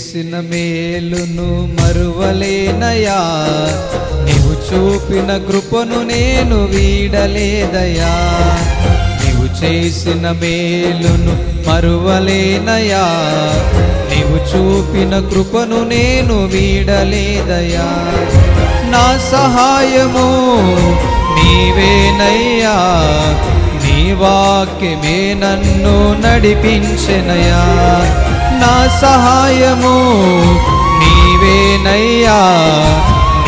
చేసిన మేలును మరువలేనయా? నీవు చూపిన కృపను నేను వీడలేదయా? నీవు చేసిన మేలును మరువలేనయా? నీవు చూపిన కృపను నేను వీడలేదయా? నా సహాయము నీవేనయ్యా. నీ వాక్యమే నన్ను నడిపించెనయా? నా సహాయము నీవేనయ్యా.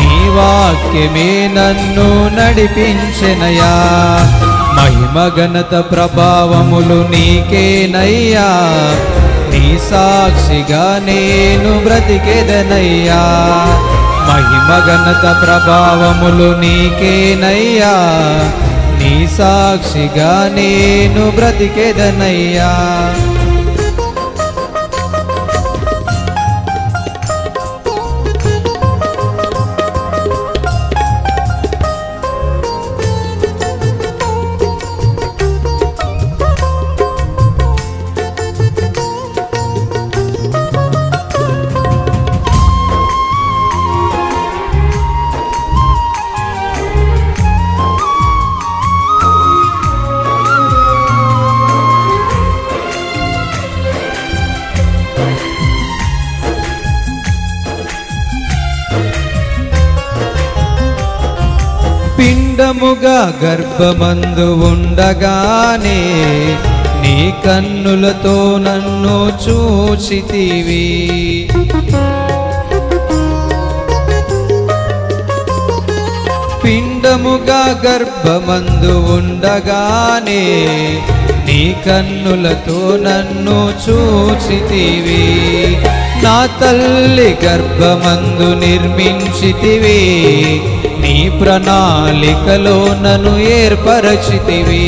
నీ వాక్యమే నన్ను నడిపించెనయా మహిమ ఘనత ప్రభావములు నీకేనయ్యా. నీ సాక్షిగా నేను బ్రతికెదనయ్యా. మహిమ ఘనత ప్రభావములు నీకేనయ్యా. నీ సాక్షిగా నేను బ్రతికెదనయ్యా. పిండముగా గర్భమందు ఉండగానే నీ కన్నులతో నన్ను చూచితివి. పిండముగా గర్భమందు ఉండగానే నీ కన్నులతో నన్ను చూచితివి. నా తల్లి గర్భమందు నిర్మించితివి నీ ప్రణాళికలో నన్ను ఏర్పరచితివి.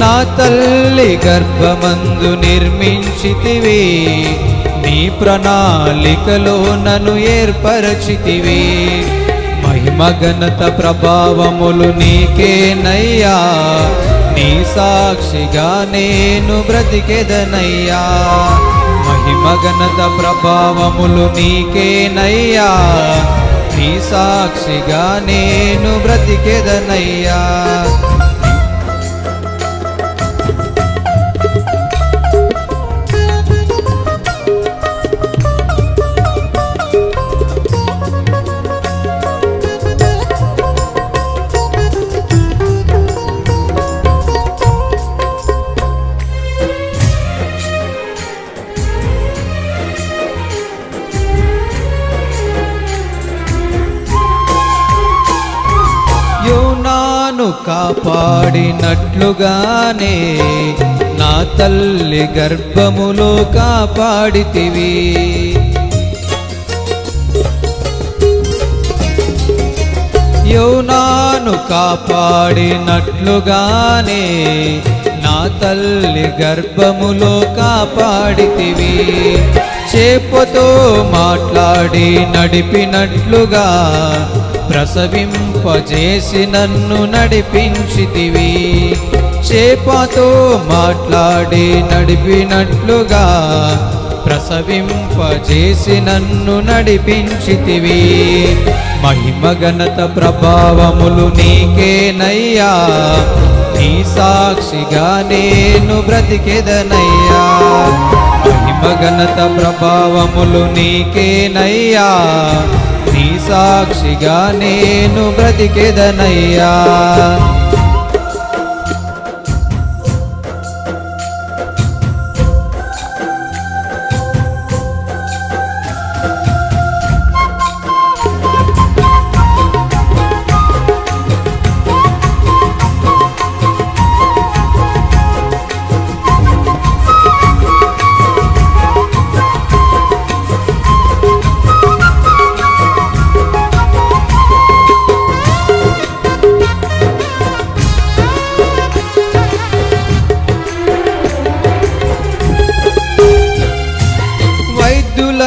నా తల్లి గర్భమందు నిర్మించితివి నీ ప్రణాళికలో నన్ను ఏర్పరచితివి. మహిమ ప్రభావములు నీకేనయ్యా నీ సాక్షిగా నేను బ్రతికెదనయ్యా. మహిమ ప్రభావములు నీకేనయ్యా. నీ సాక్షిగా నేను బ్రతికెదనయ్యా. యోనాను కాపాడినట్లుగానే నా తల్లి గర్భములో కాపాడితివి. యోనాను కాపాడినట్లుగానే నా తల్లి గర్భములో కాపాడితివి. చేపతో మాట్లాడి నడిపినట్లుగా ప్రసవింపజేసి నన్ను నడిపించితివి. చేపతో మాట్లాడి నడిపినట్లుగా ప్రసవింపజేసి నన్ను నడిపించితివి. మహిమ ఘనత ప్రభావములు నీకేనయ్యా. నీ సాక్షిగా నేను బ్రతికెదనయ్యా. మహిమ ఘనత ప్రభావములు నీకేనయ్యా. నీ సాక్షిగా నేను బ్రతికెదనయ్యా.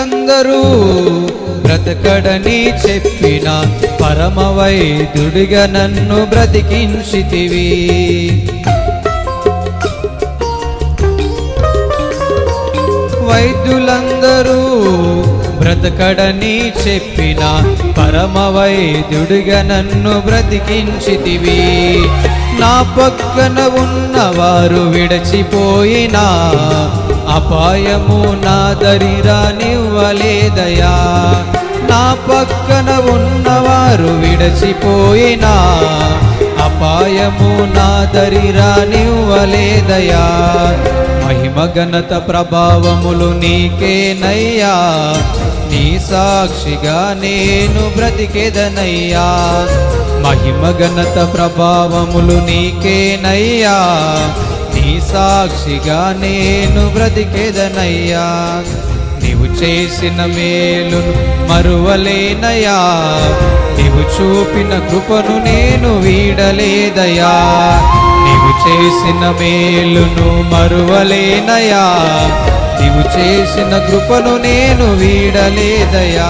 వైద్యులందరూ బ్రతకడని చెప్పిన పరమవైద్యుడిగా నన్ను బ్రతికించితివి. వైద్యులందరూ బ్రతకడని చెప్పిన పరమవైద్యుడిగా నన్ను బ్రతికించితివి. నా పక్కన ఉన్నవారు విడచిపోయినా అపాయము నా దరిరానివ్వలేదయా నా పక్కన ఉన్నవారు విడచిపోయినా? అపాయము నా దరిరానివ్వలేదయా మహిమ ఘనత ప్రభావములు నీకేనయ్యా? నీ సాక్షిగా నేను బ్రతికెదనయ్యా? మహిమ ఘనత ప్రభావములు నీకేనయ్యా? నీ సాక్షిగా నేను బ్రతికేదనయ్యా. నీవు చేసిన మేలును మరువలేనయా నీవు చూపిన కృపను నేను వీడలేదయా నీవు చేసిన మేలును మరువలేనయా నీవు చేసిన కృపను నేను వీడలేదయా